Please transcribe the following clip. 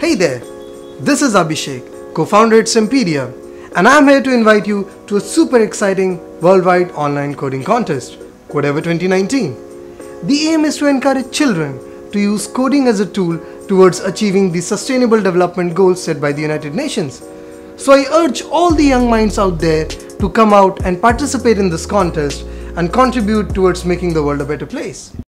Hey there, this is Abhishek, co-founder at STEMpedia, and I'm here to invite you to a super exciting worldwide online coding contest, Codeavour 2019. The aim is to encourage children to use coding as a tool towards achieving the sustainable development goals set by the United Nations. So I urge all the young minds out there to come out and participate in this contest and contribute towards making the world a better place.